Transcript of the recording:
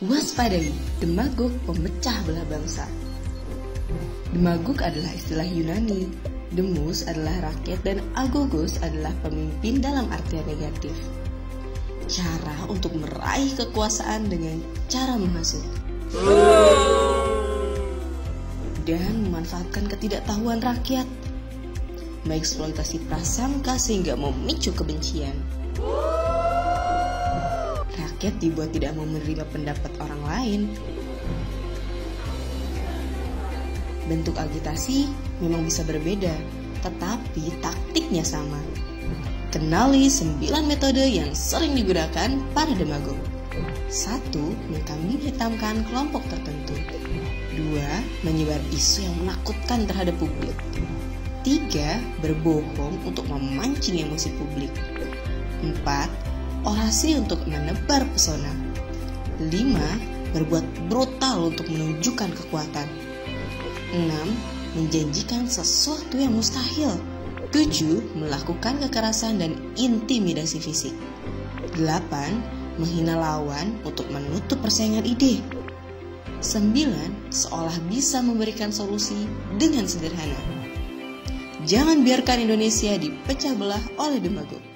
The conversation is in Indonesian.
Waspadai, demagog pemecah belah bangsa. Demagog adalah istilah Yunani. Demus adalah rakyat dan agogos adalah pemimpin dalam artian negatif. Cara untuk meraih kekuasaan dengan cara menghasut. Dan memanfaatkan ketidaktahuan rakyat. Mengeksploitasi prasangka sehingga memicu kebencian rakyat dibuat tidak mau menerima pendapat orang lain. Bentuk agitasi memang bisa berbeda, tetapi taktiknya sama. Kenali 9 metode yang sering digunakan para demagog. 1. Mengkambing hitamkan kelompok tertentu. 2. Menyebar isu yang menakutkan terhadap publik. 3. Berbohong untuk memancing emosi publik. 4 orasi untuk menebar pesona. 5. Berbuat brutal untuk menunjukkan kekuatan. 6. Menjanjikan sesuatu yang mustahil. 7. Melakukan kekerasan dan intimidasi fisik. 8. Menghina lawan untuk menutup persaingan ide. 9. Seolah bisa memberikan solusi dengan sederhana. Jangan biarkan Indonesia dipecah belah oleh demagogi.